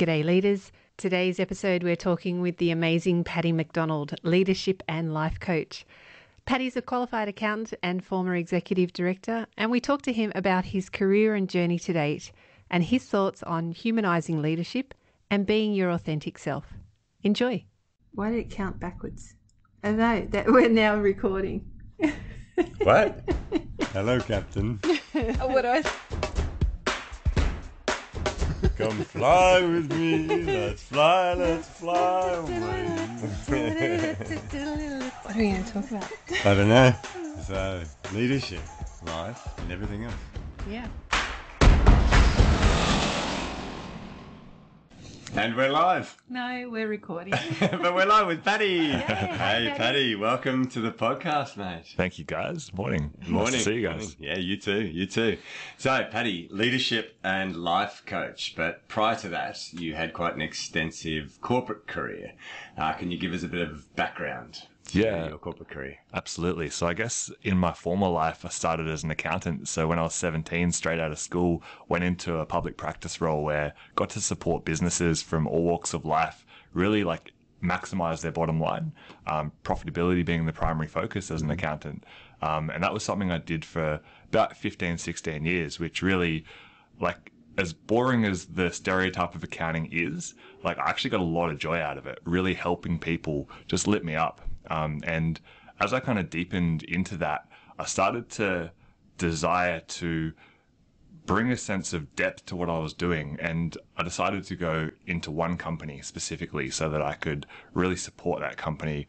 G'day, leaders. Today's episode, we're talking with the amazing Patty McDonald, leadership and life coach. Patty's a qualified accountant and former executive director, and we talk to him about his career and journey to date and his thoughts on humanising leadership and being your authentic self. Enjoy. Why did it count backwards? Oh no, that we're now recording. What? Hello, Captain. what do I? Come fly with me. Let's fly, let's fly away. What are we going to talk about? I don't know. So, uh, leadership, life, and everything else. Yeah. And we're live. No, we're recording. but we're live with Patty. hi, hey, Patty. Patty. Welcome to the podcast, mate. Thank you, guys. Morning. Morning. Nice to see you guys. Yeah, you too. You too. So, Patty, leadership and life coach. But prior to that, you had quite an extensive corporate career. Uh, can you give us a bit of background to Yeah. your corporate career? Absolutely. So I guess in my former life, I started as an accountant. So when I was 17, straight out of school, went into a public practice role where got to support businesses from all walks of life, really like maximize their bottom line, um, profitability being the primary focus as an accountant. Um, and that was something I did for about 15, 16 years, which really like as boring as the stereotype of accounting is, like I actually got a lot of joy out of it. Really helping people just lit me up. Um, and as I kind of deepened into that, I started to desire to bring a sense of depth to what I was doing. And I decided to go into one company specifically so that I could really support that company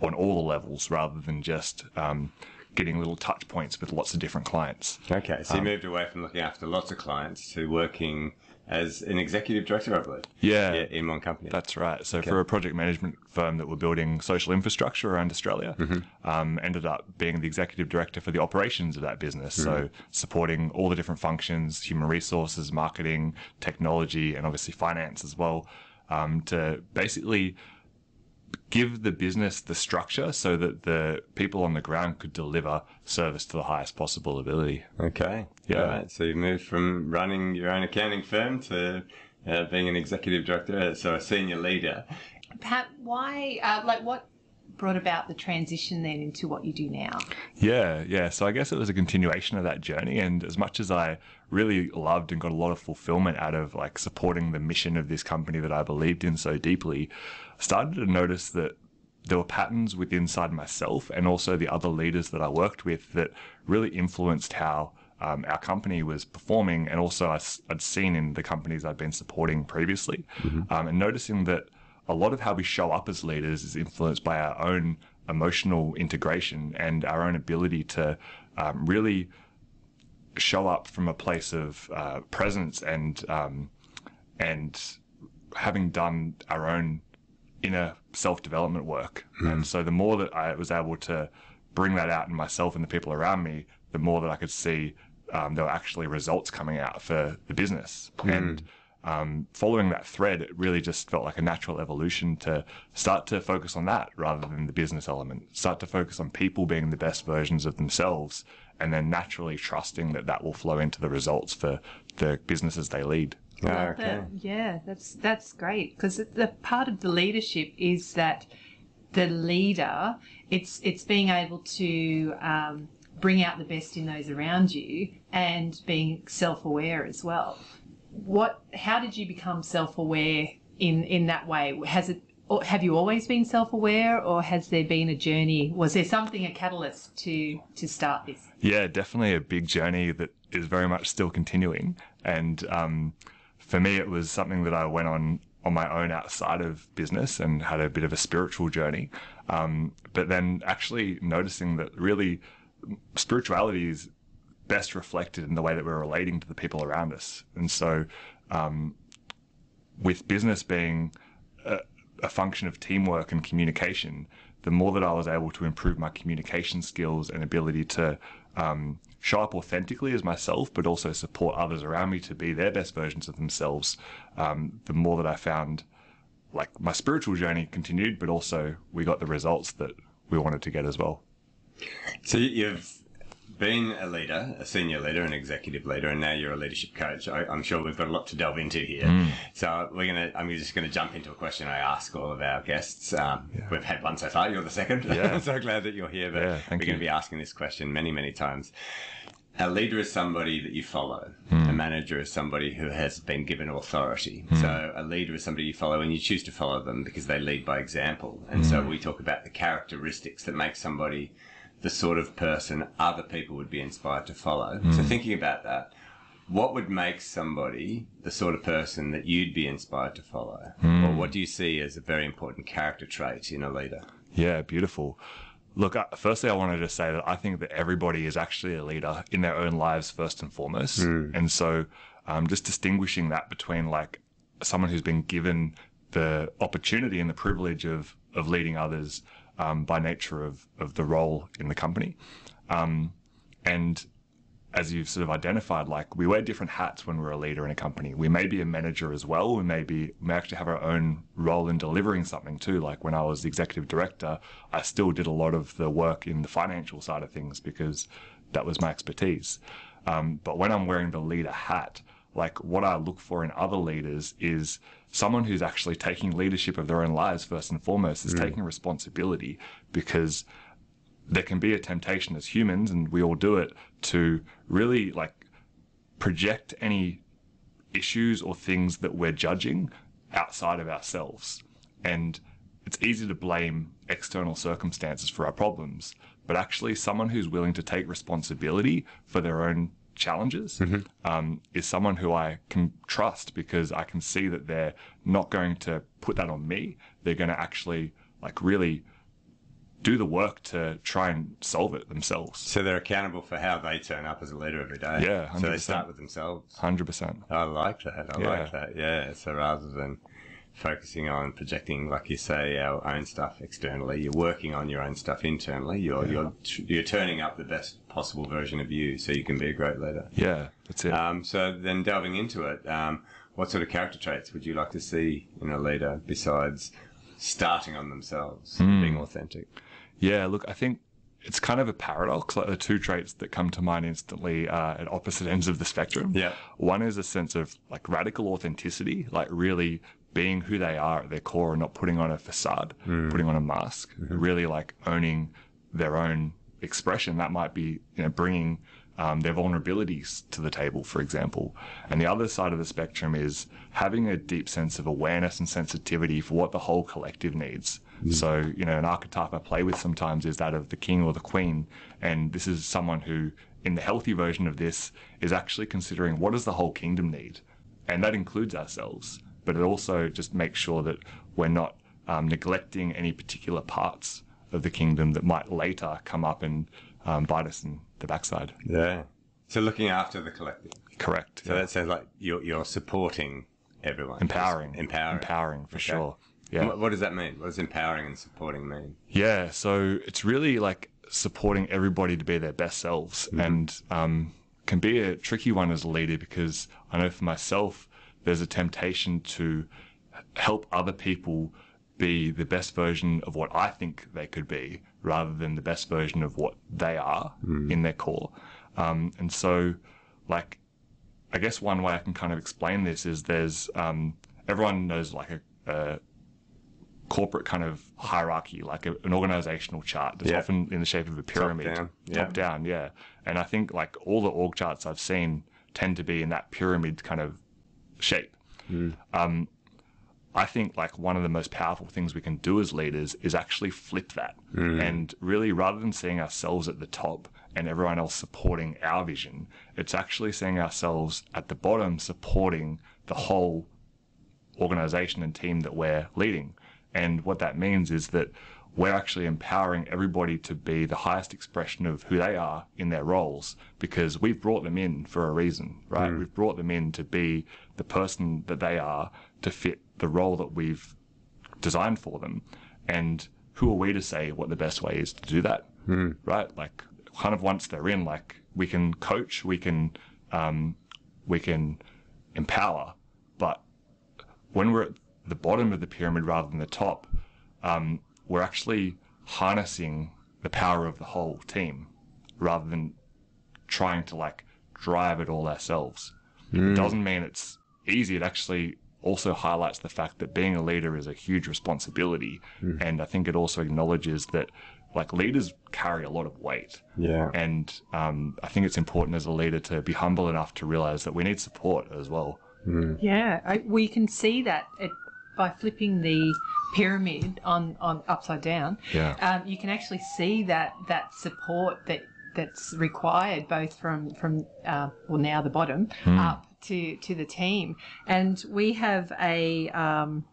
on all the levels rather than just um, getting little touch points with lots of different clients. Okay, so you moved away from looking after lots of clients to working as an executive director, I believe. Yeah. Yeah, in one company. That's right. So for a project management firm that were building social infrastructure around Australia, um, ended up being the executive director for the operations of that business. So supporting all the different functions, human resources, marketing, technology, and obviously finance as well, um, to basically give the business the structure so that the people on the ground could deliver service to the highest possible ability. okay. Yeah. All right. So you moved from running your own accounting firm to uh, being an executive director, so a senior leader. Pat, why, uh, like, what brought about the transition then into what you do now? Yeah, yeah. So I guess it was a continuation of that journey. And as much as I really loved and got a lot of fulfillment out of like supporting the mission of this company that I believed in so deeply, I started to notice that there were patterns within inside myself and also the other leaders that I worked with that really influenced how um, our company was performing, and also I, would seen in the companies I'd been supporting previously, um, and noticing that a lot of how we show up as leaders is influenced by our own emotional integration and our own ability to um, really show up from a place of uh, presence and um, and having done our own inner self development work. And so the more that I was able to bring that out in myself and the people around me, the more that I could see um, there were actually results coming out for the business. And um, following that thread, it really just felt like a natural evolution to start to focus on that rather than the business element. Start to focus on people being the best versions of themselves, and then naturally trusting that that will flow into the results for the businesses they lead. Oh, okay. that. Yeah, that's that's great because the part of the leadership is that the leader it's it's being able to um, bring out the best in those around you and being self-aware as well. What? How did you become self-aware in in that way? Has it? Have you always been self-aware, or has there been a journey? Was there something a catalyst to to start this? Yeah, definitely a big journey that is very much still continuing. And um, for me, it was something that I went on on my own outside of business and had a bit of a spiritual journey. Um, but then actually noticing that really spirituality is best reflected in the way that we're relating to the people around us. And so, um, with business being a, a function of teamwork and communication, the more that I was able to improve my communication skills and ability to um, show up authentically as myself, but also support others around me to be their best versions of themselves, um, the more that I found like my spiritual journey continued, but also we got the results that we wanted to get as well. So you- you've being a leader, a senior leader, an executive leader, and now you're a leadership coach, I, I'm sure we've got a lot to delve into here. Mm. So we're gonna, I'm just gonna jump into a question I ask all of our guests. Um, We've had one so far. You're the second. Yeah. I'm so glad that you're here. But Yeah, we're going to be asking this question many, many times. A leader is somebody that you follow. Hmm. A manager is somebody who has been given authority. So a leader is somebody you follow and you choose to follow them because they lead by example. And Hmm. so we talk about the characteristics that make somebody the sort of person other people would be inspired to follow. Hmm. So thinking about that, what would make somebody the sort of person that you'd be inspired to follow? Hmm. Or what do you see as a very important character trait in a leader? Yeah, beautiful. Look, uh, firstly, I wanted to say that I think that everybody is actually a leader in their own lives first and foremost. And so, um, just distinguishing that between like someone who's been given the opportunity and the privilege of of leading others um, by nature of of the role in the company, um, and as you've sort of identified, like we wear different hats when we're a leader in a company. We may be a manager as well. We may be, we may actually have our own role in delivering something too. Like when I was the executive director, I still did a lot of the work in the financial side of things because that was my expertise. Um, but when I'm wearing the leader hat, like what I look for in other leaders is someone who's actually taking leadership of their own lives first and foremost, is mm. taking responsibility because there can be a temptation as humans, and we all do it, to really like project any issues or things that we're judging outside of ourselves. And it's easy to blame external circumstances for our problems, but actually, someone who's willing to take responsibility for their own challenges um, is someone who I can trust because I can see that they're not going to put that on me. They're going to actually like really do the work to try and solve it themselves. So they're accountable for how they turn up as a leader every day. Yeah, So they start with themselves. Hundred percent. I like that. I Yeah. like that. Yeah. So rather than focusing on projecting, like you say, our own stuff externally, you're working on your own stuff internally. You're you're you're turning up the best possible version of you, so you can be a great leader. Yeah, that's it. Um, so then delving into it, um, what sort of character traits would you like to see in a leader besides starting on themselves, Hmm. being authentic? Yeah, look, I think it's kind of a paradox. Like the two traits that come to mind instantly are at opposite ends of the spectrum. Yeah. One is a sense of like radical authenticity, like really being who they are at their core and not putting on a facade, mm. putting on a mask, mm-hmm. really like owning their own expression. That might be, you know, bringing um, their vulnerabilities to the table, for example. And the other side of the spectrum is having a deep sense of awareness and sensitivity for what the whole collective needs. Mm. So, you know, an archetype I play with sometimes is that of the king or the queen. And this is someone who, in the healthy version of this, is actually considering what does the whole kingdom need? And that includes ourselves. But it also just makes sure that we're not um, neglecting any particular parts of the kingdom that might later come up and um, bite us in the backside. Yeah. So looking after the collective. Correct. So that sounds like you're, you're supporting everyone. empowering. Empowering. Empowering, for Okay. sure. Yeah. What, what does that mean? What does empowering and supporting mean? Yeah, so it's really like supporting everybody to be their best selves, and um, can be a tricky one as a leader because I know for myself, there's a temptation to help other people be the best version of what I think they could be, rather than the best version of what they are in their core. Um, and so, like, I guess one way I can kind of explain this is there's um, everyone knows like a, a corporate kind of hierarchy, like a, an organizational chart that's Yeah. often in the shape of a pyramid, top down, yeah. top down, yeah. And I think like all the org charts I've seen tend to be in that pyramid kind of shape. Um, I think like one of the most powerful things we can do as leaders is actually flip that, and really rather than seeing ourselves at the top and everyone else supporting our vision, it's actually seeing ourselves at the bottom supporting the whole organization and team that we're leading. And what that means is that we're actually empowering everybody to be the highest expression of who they are in their roles because we've brought them in for a reason, right? We've brought them in to be the person that they are to fit the role that we've designed for them. And who are we to say what the best way is to do that, right? Like, kind of once they're in, like we can coach, we can, um, we can empower, but when we're at the bottom of the pyramid rather than the top, um, we're actually harnessing the power of the whole team rather than trying to like drive it all ourselves. It hmm. doesn't mean it's easy. It actually also highlights the fact that being a leader is a huge responsibility. Hmm. And I think it also acknowledges that like leaders carry a lot of weight. Yeah. And um, I think it's important as a leader to be humble enough to realize that we need support as well. Hmm. Yeah, I, we can see that it, by flipping the pyramid on, on upside down. Yeah. um, you can actually see that that support that that's required both from from uh, well now the bottom up to to the team, and we have a. Um,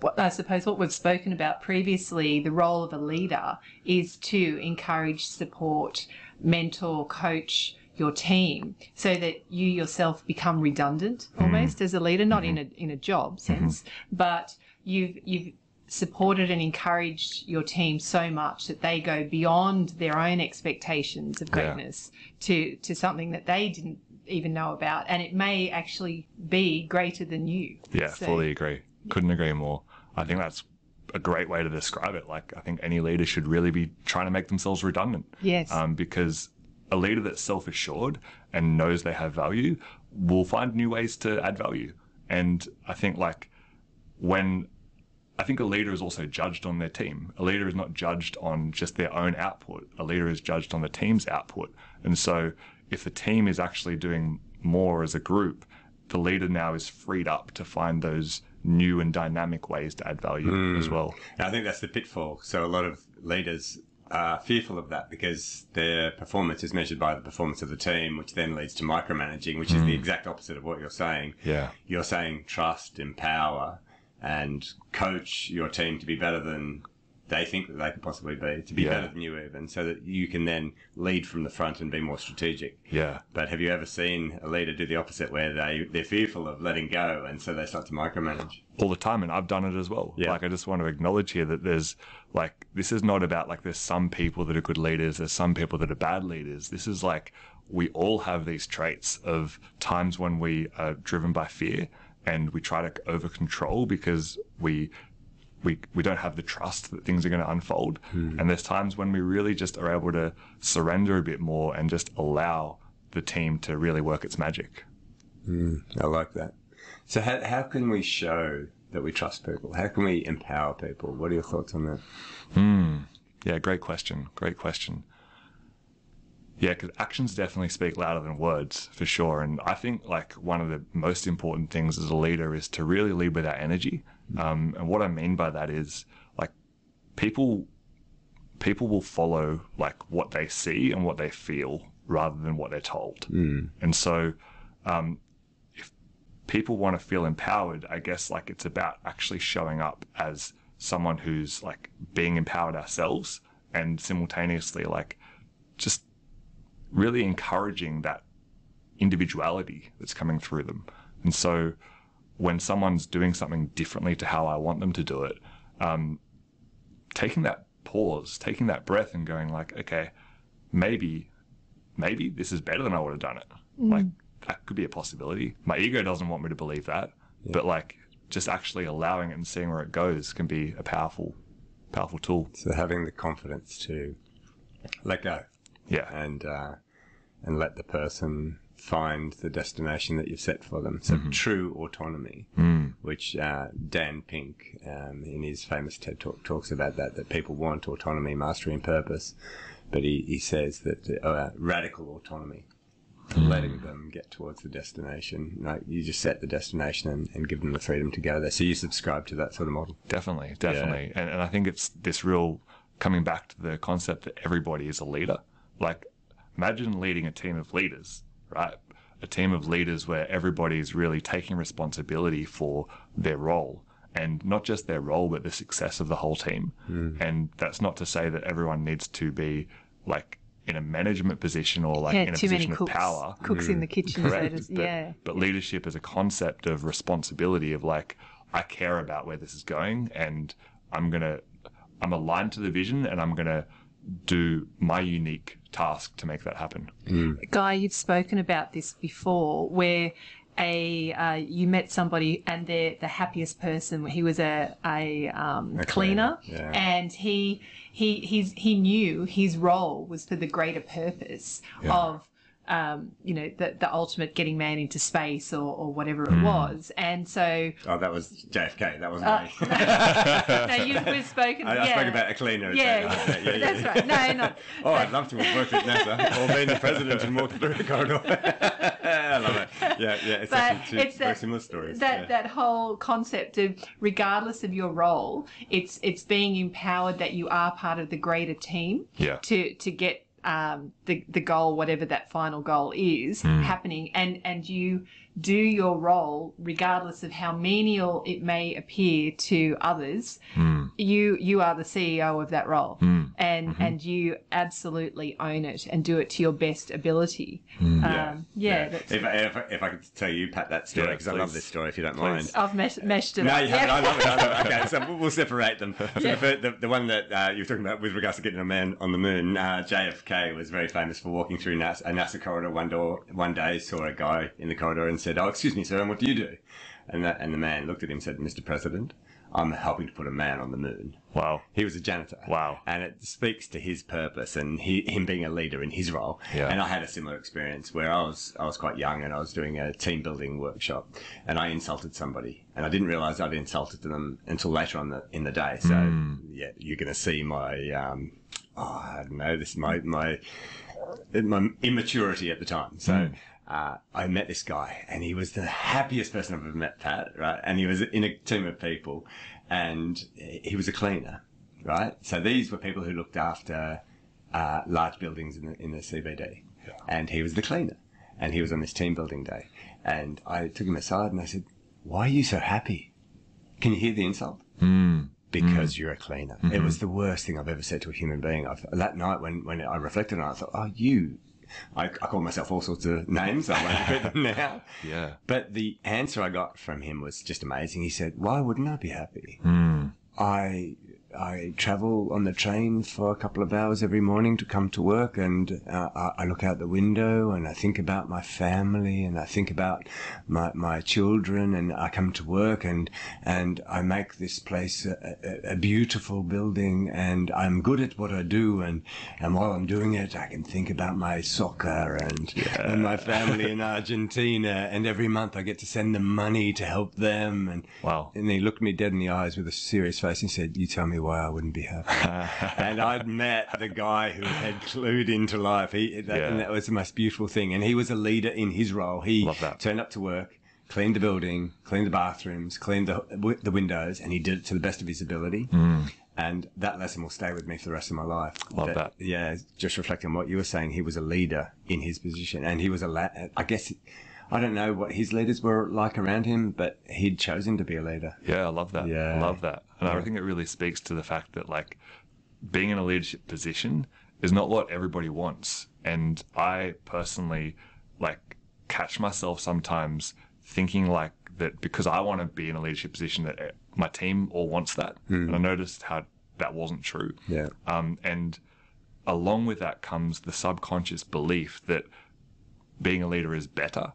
what, I suppose what we've spoken about previously, the role of a leader is to encourage, support, mentor, coach your team so that you yourself become redundant mm. almost as a leader, not in mm-hmm. a in a job mm-hmm. sense, but you've you've supported and encouraged your team so much that they go beyond their own expectations of Yeah. greatness to to something that they didn't even know about and it may actually be greater than you. Yeah, So- fully agree. Couldn't agree more. I think that's a great way to describe it. Like, I think any leader should really be trying to make themselves redundant. Yes. Um, because a leader that's self assured and knows they have value will find new ways to add value. And I think, like, when I think a leader is also judged on their team. A leader is not judged on just their own output. A leader is judged on the team's output. And so if the team is actually doing more as a group, the leader now is freed up to find those new and dynamic ways to add value hmm. as well. I think that's the pitfall. So a lot of leaders are fearful of that because their performance is measured by the performance of the team, which then leads to micromanaging, which is the hmm. exact opposite of what you're saying. Yeah. You're saying trust, empower, and coach your team to be better than they think that they could possibly be, to be Yeah. better than you even, so that you can then lead from the front and be more strategic. Yeah. But have you ever seen a leader do the opposite, where they they're fearful of letting go, and so they start to micromanage? all the time and I've done it as well. Yeah. Like I just want to acknowledge here that there's like this is not about like there's some people that are good leaders, there's some people that are bad leaders. This is like we all have these traits of times when we are driven by fear and we try to over control because we we we don't have the trust that things are going to unfold. Hmm. And there's times when we really just are able to surrender a bit more and just allow the team to really work its magic. Hmm. I like that. So how, how can we show that we trust people? How can we empower people? What are your thoughts on that? Yeah, great question. Great question. Yeah, because actions definitely speak louder than words for sure. And I think like one of the most important things as a leader is to really lead with our energy. Um, and what I mean by that is like people people will follow like what they see and what they feel rather than what they're told. And so um, people want to feel empowered, I guess like it's about actually showing up as someone who's like being empowered ourselves and simultaneously like just really encouraging that individuality that's coming through them. And so when someone's doing something differently to how I want them to do it, um, taking that pause, taking that breath and going like, okay, maybe, maybe this is better than I would have done it. Like that could be a possibility. My ego doesn't want me to believe that, but like just actually allowing it and seeing where it goes can be a powerful, powerful tool. So having the confidence to let go Yeah. and uh, and let the person find the destination that you've set for them. So true autonomy, which uh, Dan Pink um, in his famous TED talk talks about that that people want autonomy, mastery, and purpose, but he, he says that uh, radical autonomy. Letting them get towards the destination, like you just set the destination and, and give them the freedom to go there. So you subscribe to that sort of model. Definitely, definitely. And, and I think it's this real coming back to the concept that everybody is a leader. Like, imagine leading a team of leaders, right? A team of leaders where everybody is really taking responsibility for their role and not just their role, but the success of the whole team. Hmm. And that's not to say that everyone needs to be like in a management position or like yeah, in a too many position of cooks, power. cooks in the mm. kitchen. So Correct. to, but, yeah, but leadership is a concept of responsibility of like, I care about where this is going and I'm going to, I'm aligned to the vision and I'm going to do my unique task to make that happen. Mm. Guy, you've spoken about this before, where a uh, you met somebody and they're the happiest person. He was a a, um, A cleaner, yeah. and he he he's, he knew his role was for the greater purpose of. Um, you know the the ultimate getting man into space or, or whatever it was, and so Oh, that was JFK. That wasn't Uh, me. no, you, we've spoken. I, I spoke about a cleaner. Yeah, yeah, yeah, yeah, that's right. No, no. Oh, I'd love to have worked at NASA or been the president and walked through the corridor. I love it. Yeah, yeah. It's But actually two it's very that, similar stories. that yeah. that whole concept of regardless of your role, it's it's being empowered that you are part of the greater team Yeah. to to get um, the the goal, whatever that final goal is, Hmm. happening, and and you do your role regardless of how menial it may appear to others. Hmm. You you are the CEO of that role, and Mm-hmm. and you absolutely own it and do it to your best ability. Hmm. Um, yeah, that's, If, I- if, I- if I could tell you, Pat, that story Yeah, because I love this story. If you don't Please. mind. I've mesh, meshed it No, up. you haven't. I love it. I love it. Okay, so we'll- we'll separate them. So Yeah. the, the, the one that uh, you were talking about with regards to getting a man on the moon, uh, JFK was very famous for walking through NASA, a NASA corridor one door one day, saw a guy in the corridor and said, "Oh, excuse me, sir, and what do you do?" And that, and the man looked at him and said, "Mr. President, I'm helping to put a man on the moon." Wow. He was a janitor. Wow. And it speaks to his purpose and he, him being a leader in his role. Yeah. And I had a similar experience where I was I was quite young and I was doing a team building workshop and I insulted somebody and I didn't realise I'd insulted them until later on the in the day. So yeah, you're going to see my um, oh, I don't know this my my my immaturity at the time. So. Uh, I met this guy, and he was the happiest person I've ever met, Pat. Right, and he was in a team of people, and he was a cleaner, right? So these were people who looked after uh, large buildings in the, in the CBD, and he was the cleaner, and he was on this team building day, and I took him aside and I said, "Why are you so happy? Can you hear the insult?" Mm. Because you're a cleaner. It was the worst thing I've ever said to a human being. I've, that night when, when I reflected on it, I thought, "Oh, you." I, I call myself all sorts of names. I won't repeat them now. Yeah. But the answer I got from him was just amazing. He said, "Why wouldn't I be happy? Mm. I I travel on the train for a couple of hours every morning to come to work, and uh, I, I look out the window and I think about my family and I think about my my children, and I come to work and and I make this place a, a, a beautiful building, and I'm good at what I do, and and while I'm doing it, I can think about my soccer and and my family in Argentina, and every month I get to send them money to help them, and Wow. and he looked me dead in the eyes with a serious face and said, You tell me why I wouldn't be happy. and I'd met the guy who had clued into life. He, that, Yeah. And that was the most beautiful thing. And he was a leader in his role. He turned up to work, cleaned the building, cleaned the bathrooms, cleaned the, the windows, and he did it to the best of his ability. And that lesson will stay with me for the rest of my life. Mm. Love that. Yeah, just reflecting on what you were saying, he was a leader in his position, and he was a. La- I guess I don't know what his leaders were like around him, but he'd chosen to be a leader. Yeah, I love that. Yeah. I love that. And I think it really speaks to the fact that like being in a leadership position is not what everybody wants. And I personally like catch myself sometimes thinking like that because I want to be in a leadership position that eh, my team all wants that. And I noticed how that wasn't true. Yeah. Um, and along with that comes the subconscious belief that being a leader is better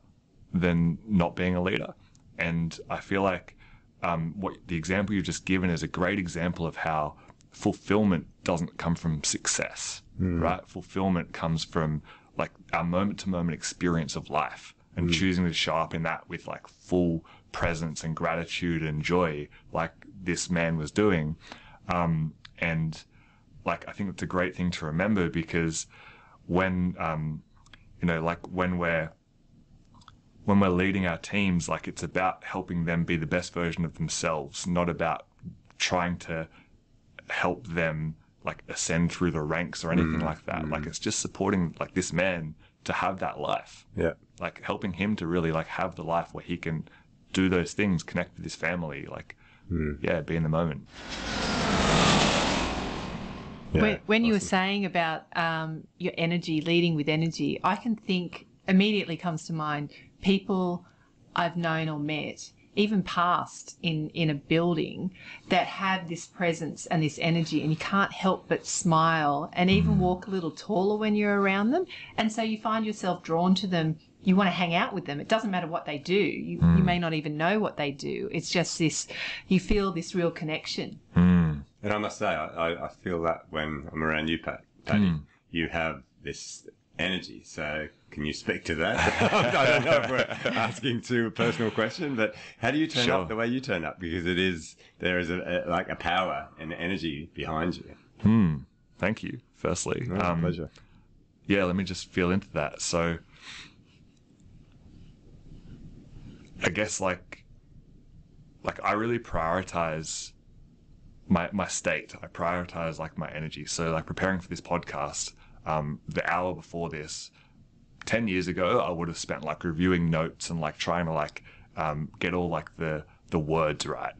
than not being a leader. And I feel like um, what the example you've just given is a great example of how fulfillment doesn't come from success, right? Fulfillment comes from like our moment to moment experience of life and choosing to show up in that with like full presence and gratitude and joy, like this man was doing. Um, and like, I think it's a great thing to remember because when, um, you know, like when we're, when we're leading our teams, like it's about helping them be the best version of themselves, not about trying to help them like ascend through the ranks or anything mm, like that. Like mm. it's just supporting like this man to have that life, Yeah. like helping him to really like have the life where he can do those things, connect with his family, like mm. yeah, be in the moment. Yeah. when, when you were saying about um, your energy, leading with energy, I can think immediately comes to mind people I've known or met, even past in, in a building, that have this presence and this energy, and you can't help but smile and even mm. walk a little taller when you're around them. And so you find yourself drawn to them you want to hang out with them. It doesn't matter what they do. You, you mm. may not even know what they do. It's just this, you feel this real connection. Mm. And I must say, I, I, I feel that when I'm around you, Pat, Patty, mm. you have this energy. So can you speak to that? I don't know if we're asking too personal question, but how do you turn Sure. up the way you turn up? Because it is there is a, a like a power and energy behind you. Hmm. Thank you. Firstly, Um, pleasure. yeah, let me just feel into that. So, I guess like, like I really prioritize my my state. I prioritize like my energy. So like preparing for this podcast, um, the hour before this, ten years ago, I would have spent like reviewing notes and like trying to like um, get all like the the words right.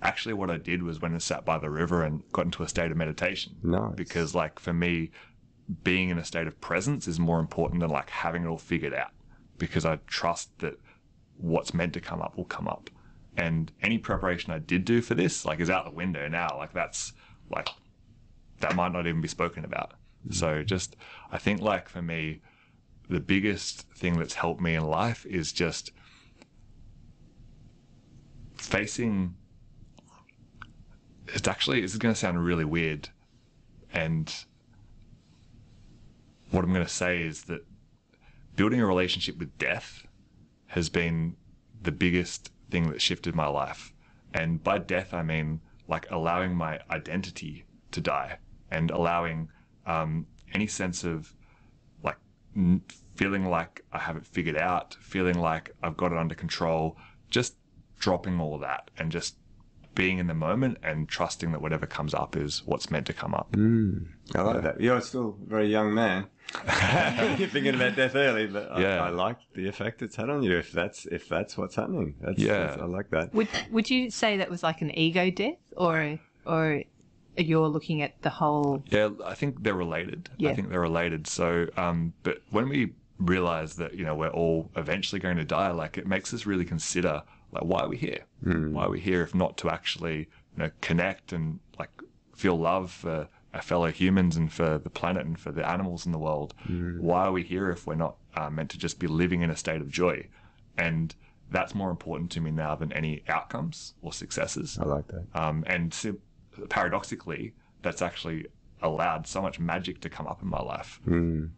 Actually, what I did was went and sat by the river and got into a state of meditation. Nice. Because like for me, being in a state of presence is more important than like having it all figured out because I trust that what's meant to come up will come up. And any preparation I did do for this, like, is out the window now. Like, that's like, that might not even be spoken about. So, just, I think, like, for me, the biggest thing that's helped me in life is just facing. It's actually, this is going to sound really weird. And what I'm going to say is that building a relationship with death has been the biggest thing that shifted my life. And by death, I mean like allowing my identity to die and allowing um, any sense of feeling like I have it figured out, feeling like I've got it under control, just dropping all that and just being in the moment and trusting that whatever comes up is what's meant to come up. Mm. I like that. You're still a very young man. You're thinking about death early, but I, Yeah. I like the effect it's had on you. If that's if that's what's happening, that's, Yeah. that's- I like that. Would would you say that was like an ego death, or or you're looking at the whole? Yeah, I think they're related. Yeah. I think they're related. So, um, but when we realize that you know we're all eventually going to die, like it makes us really consider like why are we here? Why are we here if not to actually you know connect and like feel love for our fellow humans and for the planet and for the animals in the world? Why are we here if we're not uh, meant to just be living in a state of joy? And that's more important to me now than any outcomes or successes. I like that. Um, and sim- paradoxically, that's actually allowed so much magic to come up in my life.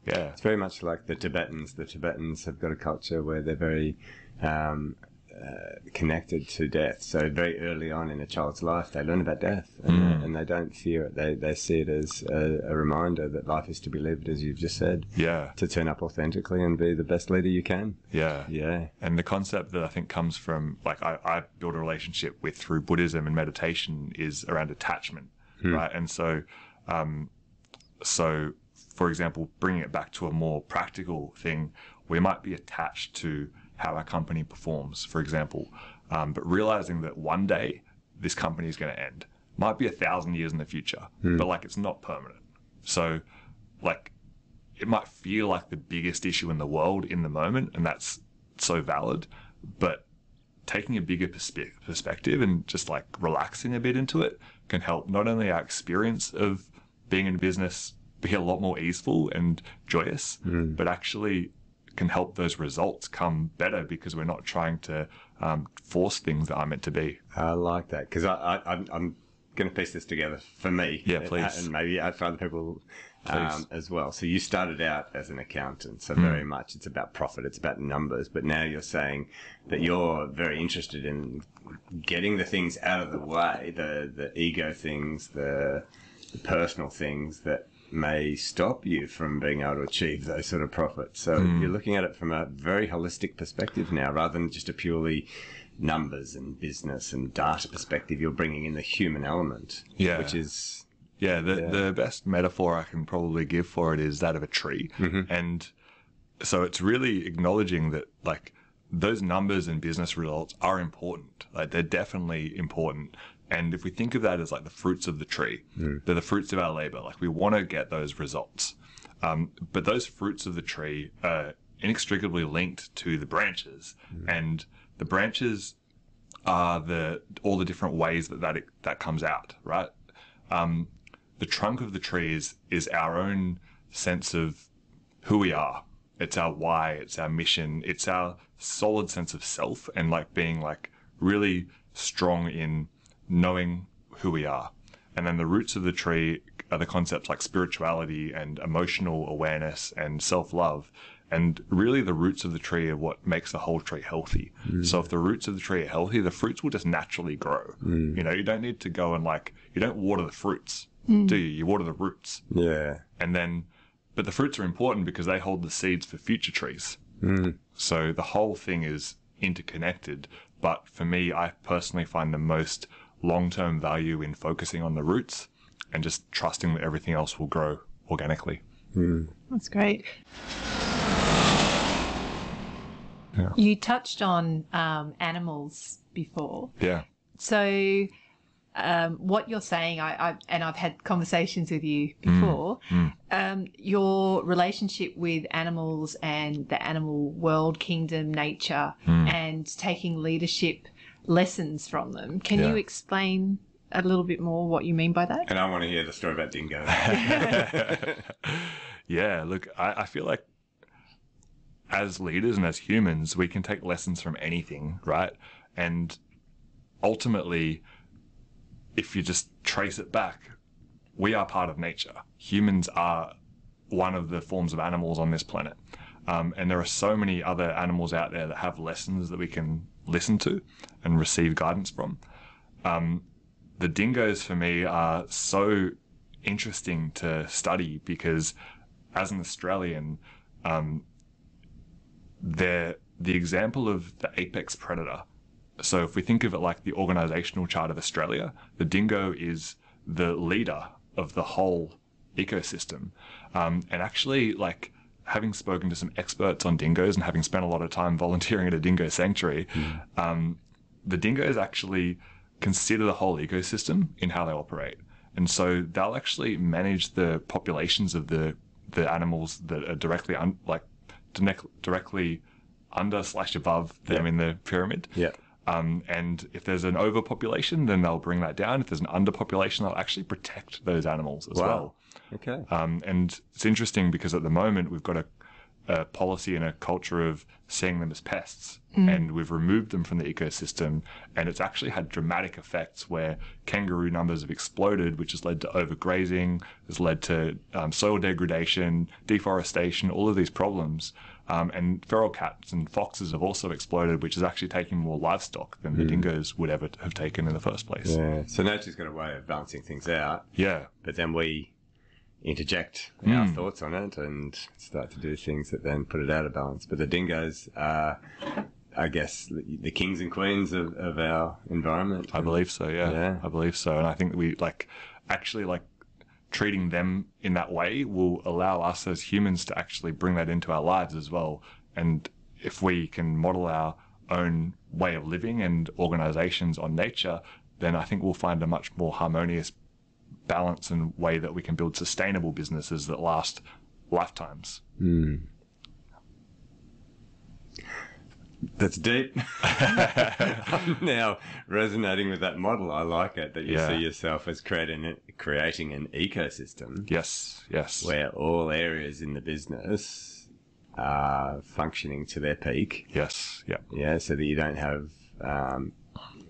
Yeah. It's very much like the Tibetans. The Tibetans have got a culture where they're very um, uh, connected to death. So very early on in a child's life, they learn about death, and, Mm. and they don't fear it. They they see it as a, a reminder that life is to be lived, as you've just said, Yeah. to turn up authentically and be the best leader you can. Yeah. Yeah. And the concept that I think comes from, like, I, I build a relationship with through Buddhism and meditation is around attachment, right? And so, um, so for example, bringing it back to a more practical thing, we might be attached to how our company performs, for example, um, but realizing that one day this company is going to end might be a thousand years in the future, but like it's not permanent. So, like, it might feel like the biggest issue in the world in the moment, and that's so valid. But taking a bigger perspe- perspective and just like relaxing a bit into it can help not only our experience of being in business be a lot more easeful and joyous, but actually can help those results come better because we're not trying to um, force things that are meant to be. I like that because I, I, I'm, I'm going to piece this together for me. Yeah, and- please. And maybe for other people um, as well. So you started out as an accountant, so Hmm. very much it's about profit, it's about numbers. But now you're saying that you're very interested in getting the things out of the way, the the ego things, the, the personal things that may stop you from being able to achieve those sort of profits. So Hmm. you're looking at it from a very holistic perspective now, rather than just a purely numbers and business and data perspective. You're bringing in the human element, Yeah. which is Yeah, the, Yeah. the best metaphor I can probably give for it is that of a tree. And so it's really acknowledging that, like, those numbers and business results are important. Like, they're definitely important. And if we think of that as like the fruits of the tree, they're the fruits of our labor. Like, we want to get those results. Um, but those fruits of the tree are inextricably linked to the branches. And the branches are the all the different ways that that, that comes out, right? Um, the trunk of the tree is, is our own sense of who we are it's our why, it's our mission, it's our solid sense of self, and like being like really strong in knowing who we are. And then the roots of the tree are the concepts like spirituality and emotional awareness and self love. And really, the roots of the tree are what makes the whole tree healthy. Mm. So, if the roots of the tree are healthy, the fruits will just naturally grow. Mm. You know, you don't need to go and like, you don't water the fruits, mm. do you? You water the roots. Yeah. And then, but the fruits are important because they hold the seeds for future trees. So the whole thing is interconnected. But for me, I personally find the most long term value in focusing on the roots and just trusting that everything else will grow organically. That's great. Yeah. You touched on um, animals before. Yeah. So, um, what you're saying, I, I and I've had conversations with you before. Um, your relationship with animals and the animal world, kingdom, nature, and taking leadership lessons from them. Can Yeah. you explain a little bit more what you mean by that? And I want to hear the story about Dingo. yeah, look, I, I feel like as leaders and as humans, we can take lessons from anything, right? And ultimately, if you just trace it back, we are part of nature. Humans are one of the forms of animals on this planet. Um, and there are so many other animals out there that have lessons that we can listen to and receive guidance from. Um, the dingoes for me are so interesting to study because as an Australian, um, they're the example of the apex predator. So if we think of it like the organizational chart of Australia, the dingo is the leader of the whole ecosystem. Um, and actually, like having spoken to some experts on dingoes and having spent a lot of time volunteering at a dingo sanctuary, um, the dingoes actually consider the whole ecosystem in how they operate. And so they'll actually manage the populations of the the animals that are directly un, like direct- directly under slash above them in the pyramid. yeah. Um, and if there's an overpopulation, then they'll bring that down. If there's an underpopulation, they'll actually protect those animals as Wow. well. Okay. Um, and it's interesting because at the moment we've got a, a policy and a culture of seeing them as pests, and we've removed them from the ecosystem, and it's actually had dramatic effects where kangaroo numbers have exploded, which has led to overgrazing, has led to um, soil degradation, deforestation, all of these problems. Um, and feral cats and foxes have also exploded, which is actually taking more livestock than the dingoes would ever have taken in the first place. Yeah. So nature's got a way of balancing things out, yeah. but then we interject our hmm. thoughts on it and start to do things that then put it out of balance. But the dingoes are, I guess, the, the kings and queens of, of our environment. I believe so. Yeah, Yeah. I believe so, and I think that we like actually like treating them in that way will allow us as humans to actually bring that into our lives as well. And if we can model our own way of living and organizations on nature, then I think we'll find a much more harmonious balance and way that we can build sustainable businesses that last lifetimes. That's deep. I'm now resonating with that model. I like it that you Yeah. see yourself as creating creating an ecosystem Yes, yes, where all areas in the business are functioning to their peak. yes, yeah, Yeah, so that you don't have, um,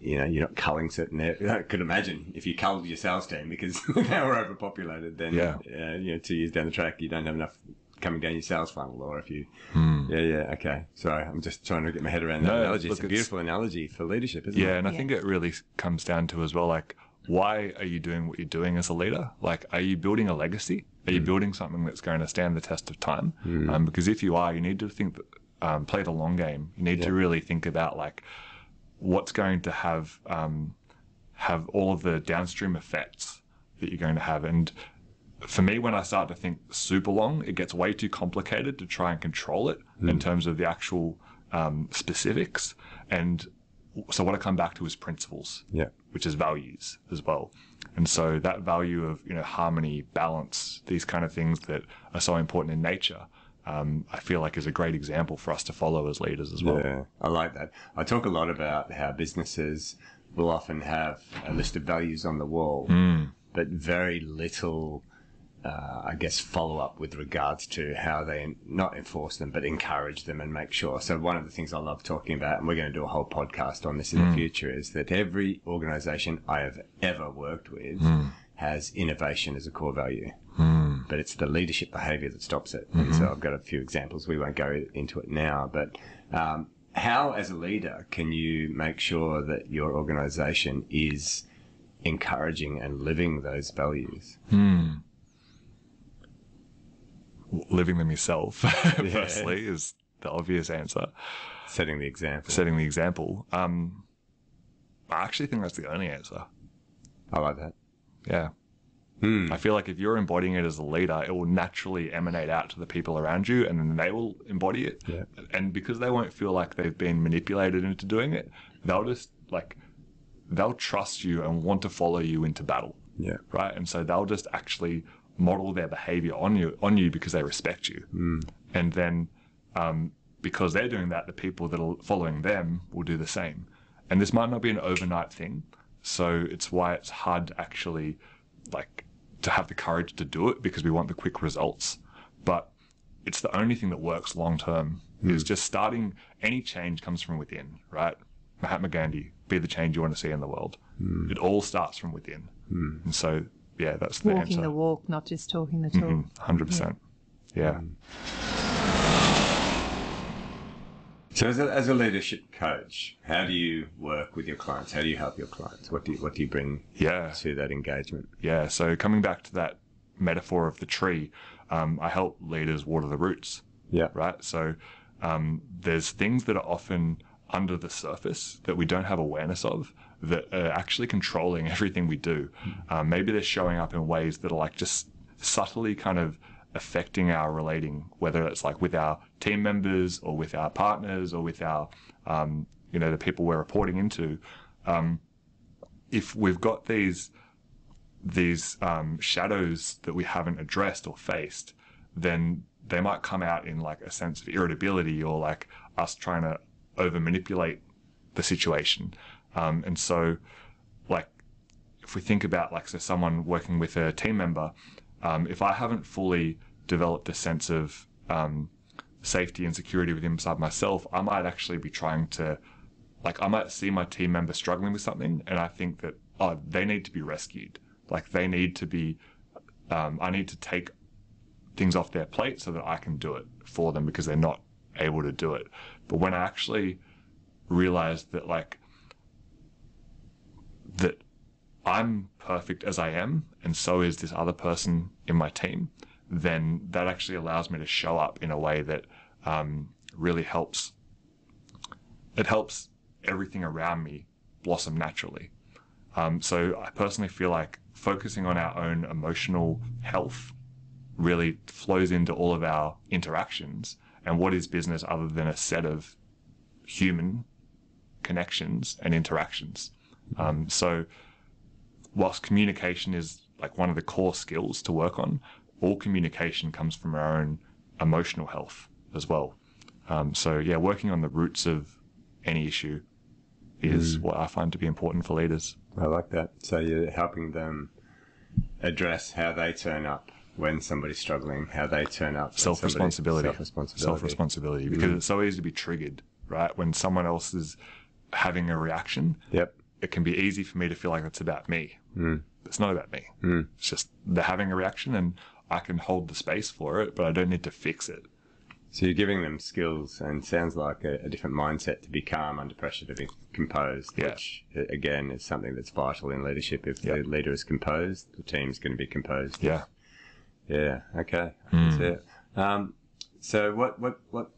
you know, you're not culling certain. I could imagine if you culled your sales team because they were overpopulated, then, Yeah. uh, you know, two years down the track, you don't have enough coming down your sales funnel. Or if you, yeah, yeah, okay. Sorry, I'm just trying to get my head around that Hmm. No, analogy. look, it's a it's- beautiful analogy for leadership, isn't Yeah, it? Yeah, and I think it really comes down to as well, like, why are you doing what you're doing as a leader? Like, are you building a legacy? Are you building something that's going to stand the test of time? Um, because if you are, you need to think, um, play the long game. You need to really think about like what's going to have um, have all of the downstream effects that you're going to have. And for me, when I start to think super long, it gets way too complicated to try and control it in terms of the actual um, specifics. And so what I come back to is principles Yeah. which is values as well. And so that value of you know harmony, balance, these kind of things that are so important in nature, um, I feel like is a great example for us to follow as leaders as well. Yeah, I like that. I talk a lot about how businesses will often have a list of values on the wall, but very little uh, I guess, follow up with regards to how they not enforce them, but encourage them and make sure. So, one of the things I love talking about, and we're going to do a whole podcast on this in the future, is that every organization I have ever worked with has innovation as a core value. But it's the leadership behavior that stops it. And so, I've got a few examples. We won't go into it now, but um, how, as a leader, can you make sure that your organization is encouraging and living those values? Living them yourself, firstly, is the obvious answer. Setting the example. Setting the example. Um, I actually think that's the only answer. I like that. Yeah. Hmm. I feel like if you're embodying it as a leader, it will naturally emanate out to the people around you and then they will embody it. Yeah. And because they won't feel like they've been manipulated into doing it, they'll just like, they'll trust you and want to follow you into battle. Yeah. Right. And so they'll just actually model their behavior on you, on you because they respect you. And then, um, because they're doing that, the people that are following them will do the same. And this might not be an overnight thing. So it's why it's hard to actually like to have the courage to do it because we want the quick results. But it's the only thing that works long term hmm. is just starting any change comes from within, right? Mahatma Gandhi, be the change you want to see in the world. Hmm. It all starts from within. Hmm. And so yeah, that's the Walking answer. Mm-hmm. the walk, not just talking the mm-hmm. talk. Hundred percent. Yeah. So, as a, as a leadership coach, how do you work with your clients? How do you help your clients? What do you, what do you bring Yeah. to that engagement? Yeah. So coming back to that metaphor of the tree, um, I help leaders water the roots. Yeah. Right. So um, there's things that are often under the surface that we don't have awareness of that are actually controlling everything we do. Um, maybe they're showing up in ways that are like just subtly kind of affecting our relating, whether it's like with our team members or with our partners or with our, um, you know, the people we're reporting into. Um, if we've got these these um, shadows that we haven't addressed or faced, then they might come out in like a sense of irritability or like us trying to over manipulate the situation. Um, and so, like, if we think about like so someone working with a team member, um, if I haven't fully developed a sense of um, safety and security within inside myself, I might actually be trying to, like, I might see my team member struggling with something, and I think that oh, they need to be rescued. Like they need to be, um, I need to take things off their plate so that I can do it for them because they're not able to do it. But when I actually realized that like that I'm perfect as I am, and so is this other person in my team, then that actually allows me to show up in a way that um, really helps. It helps everything around me blossom naturally. Um, so I personally feel like focusing on our own emotional health really flows into all of our interactions. And what is business other than a set of human connections and interactions? Um, so, whilst communication is like one of the core skills to work on, all communication comes from our own emotional health as well. Um, so, yeah, working on the roots of any issue is what I find to be important for leaders. I like that. So you're helping them address how they turn up when somebody's struggling, how they turn up. Self responsibility. Self-responsibility. Self responsibility. Because it's so easy to be triggered, right? When someone else is having a reaction, Yep. it can be easy for me to feel like it's about me. Mm. It's not about me. Mm. It's just they're having a reaction and I can hold the space for it, but I don't need to fix it. So you're giving them skills and sounds like a, a different mindset to be calm under pressure, to be composed, Yeah. which uh, again is something that's vital in leadership. If Yeah. the leader is composed, the team's going to be composed. Yeah. Yeah. Okay. It. Um, so what what what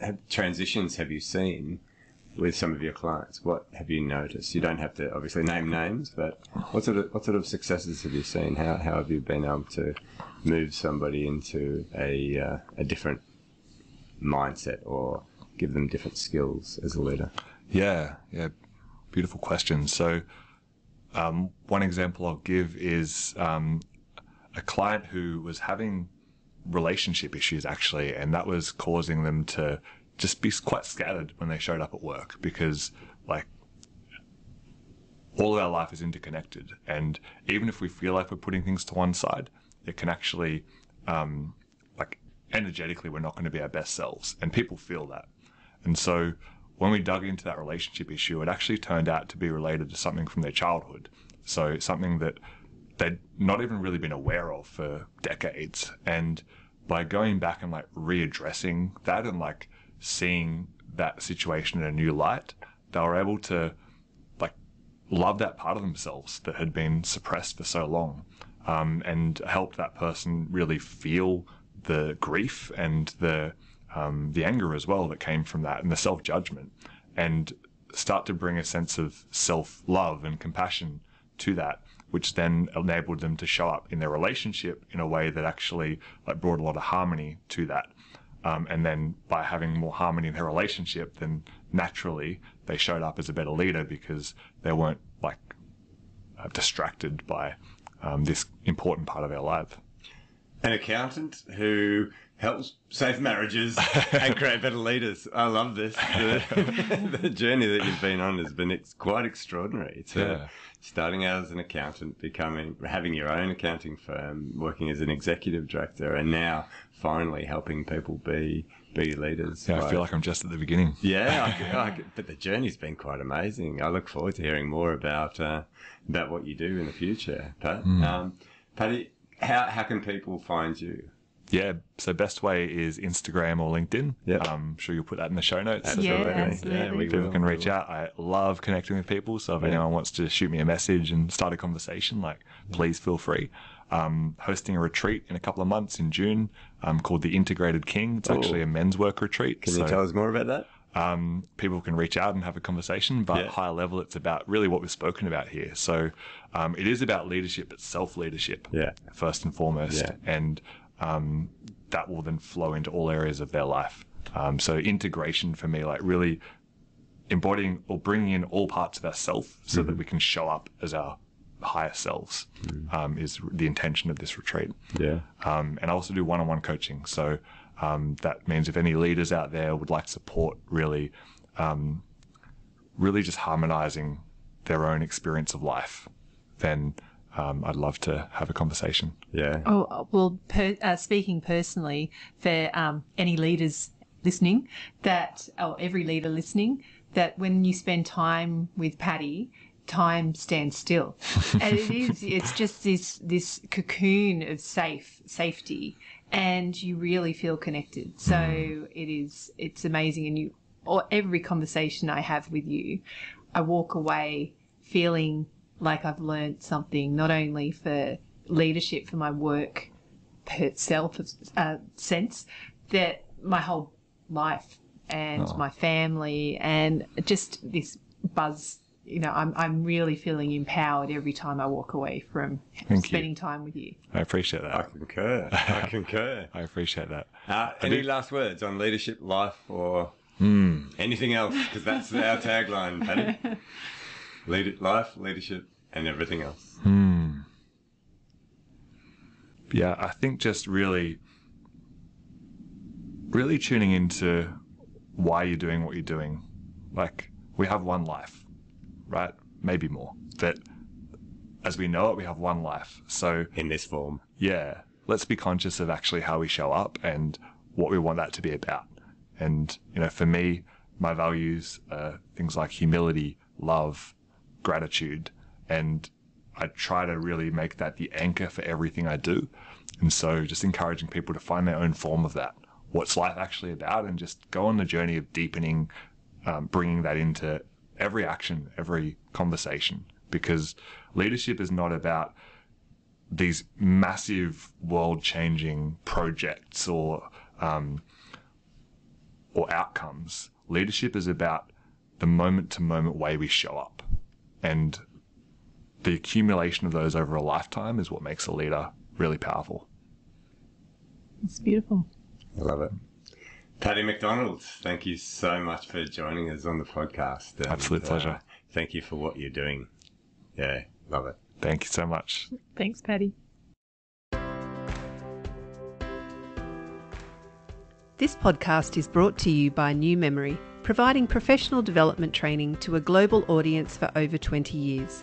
have, transitions have you seen with some of your clients? What have you noticed? You don't have to obviously name names, but what sort of what sort of successes have you seen? How how have you been able to move somebody into a uh, a different mindset or give them different skills as a leader? Yeah, yeah, beautiful question. So, um, one example I'll give is um, a client who was having relationship issues actually, and that was causing them to just be quite scattered when they showed up at work because, like, all of our life is interconnected, and even if we feel like we're putting things to one side, it can actually, um, like, energetically, we're not going to be our best selves. And people feel that. And so when we dug into that relationship issue, it actually turned out to be related to something from their childhood. So something that they'd not even really been aware of for decades. And by going back and like readdressing that and like seeing that situation in a new light, they were able to like love that part of themselves that had been suppressed for so long, um, and helped that person really feel the grief and the um, the anger as well that came from that and the self judgment, and start to bring a sense of self love and compassion to that which then enabled them to show up in their relationship in a way that actually like brought a lot of harmony to that. Um, and then by having more harmony in their relationship, then naturally they showed up as a better leader because they weren't like uh, distracted by um, this important part of their life. An accountant who helps save marriages and create better leaders. I love this. The, the, journey that you've been on has been ex- quite extraordinary. To Yeah. starting out as an accountant, becoming having your own accounting firm, working as an executive director, and now finally helping people be be leaders. Yeah, I feel like I'm just at the beginning. yeah, I I but the journey's been quite amazing. I look forward to hearing more about uh, about what you do in the future, Pat. Um, Patty, how how can people find you? Yeah, so best way is Instagram or LinkedIn. Yep. Um, I'm sure you'll put that in the show notes. Yeah, Yeah, absolutely. we people will, can reach will. out. I love connecting with people. So if Yeah. anyone wants to shoot me a message and start a conversation, like please feel free. Um, hosting a retreat in a couple of months in June um, called the Integrated King. It's actually a men's work retreat. Can so, you tell us more about that? um, people can reach out and have a conversation, but Yeah. higher level, it's about really what we've spoken about here. So um, it is about leadership, but self leadership Yeah. first and foremost, Yeah. and um, that will then flow into all areas of their life. Um, so integration for me, like really embodying or bringing in all parts of ourself so Mm-hmm. that we can show up as our higher selves, Mm. um, is the intention of this retreat. Yeah. Um, and I also do one-on-one coaching. So um, that means if any leaders out there would like support, really, um, really just harmonizing their own experience of life, then um, I'd love to have a conversation. Yeah. Oh, well, per, uh, speaking personally, for um, any leaders listening, that, or every leader listening, that when you spend time with Patty, time stands still. and it is, it's just this, this cocoon of safe, safety, and you really feel connected. So it is, it's amazing. And you, or every conversation I have with you, I walk away feeling like I've learned something, not only for leadership, for my work per self uh, sense, that my whole life and Oh. my family and just this buzz. You know, I'm I'm really feeling empowered every time I walk away from you. spending time with you. I appreciate that I concur. I concur. I appreciate that. Uh, any last words on leadership, life, or Hmm. anything else? Because that's our tagline, Patty. Lead, life, leadership, and everything else. Hmm. Yeah, I think just really, really tuning into why you're doing what you're doing. Like, we have one life, right? Maybe more. That as we know it, we have one life. So, In this form. yeah, let's be conscious of actually how we show up and what we want that to be about. And, you know, for me, my values are things like humility, love, gratitude, and I try to really make that the anchor for everything I do. And so just encouraging people to find their own form of that. What's life actually about? And just go on the journey of deepening, um, bringing that into every action, every conversation. Because leadership is not about these massive world changing projects or um, or outcomes. Leadership is about the moment to moment way we show up. And the accumulation of those over a lifetime is what makes a leader really powerful. It's beautiful. I love it. Patty MacDonald, thank you so much for joining us on the podcast. And, Absolute pleasure. uh, thank you for what you're doing. Yeah, love it. Thank you so much. Thanks, Patty. This podcast is brought to you by New Memory, providing professional development training to a global audience for over 20 years.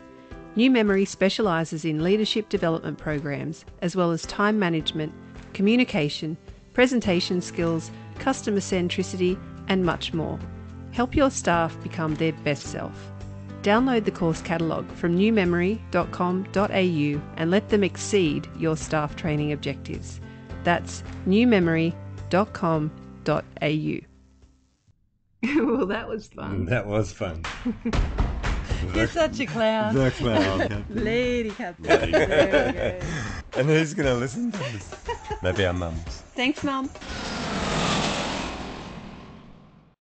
New Memory specialises in leadership development programs as well as time management, communication, presentation skills, customer centricity, and much more. Help your staff become their best self. Download the course catalogue from newmemory.com.au and let them exceed your staff training objectives. That's newmemory.com.au. well, that was fun. That was fun. You're such a clown. The clown. Lady Captain. There we go. and who's going to listen to this? Maybe our mums. Thanks, Mum.